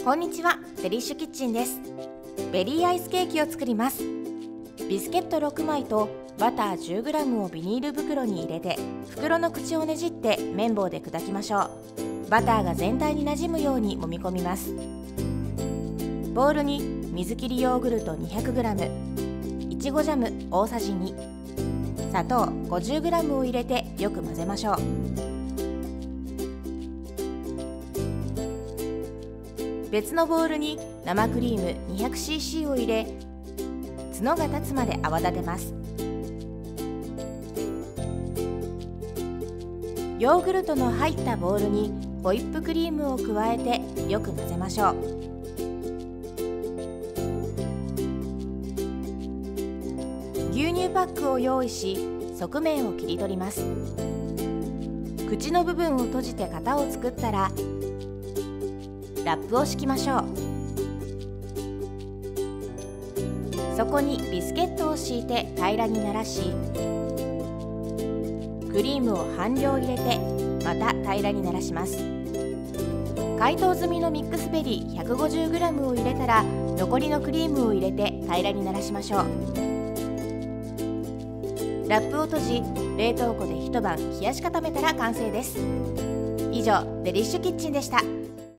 こんにちはデリッシュキッチンです。ベリーアイスケーキを作ります。ビスケット6枚とバター 10g をビニール袋に入れて袋の口をねじって綿棒で砕きましょう。バターが全体になじむように揉み込みます。ボウルに水切りヨーグルト 200g いちごジャム大さじ2砂糖 50g を入れてよく混ぜましょう。別のボウルに生クリーム 200cc を入れ角が立つまで泡立てます。ヨーグルトの入ったボウルにホイップクリームを加えてよく混ぜましょう。牛乳パックを用意し側面を切り取ります。口の部分を閉じて型を作ったらラップを敷きましょう。そこにビスケットを敷いて平らにならしクリームを半量入れてまた平らにならします。解凍済みのミックスベリー 150g を入れたら残りのクリームを入れて平らにならしましょう。ラップを閉じ冷凍庫で一晩冷やし固めたら完成です。以上デリッシュキッチンでした。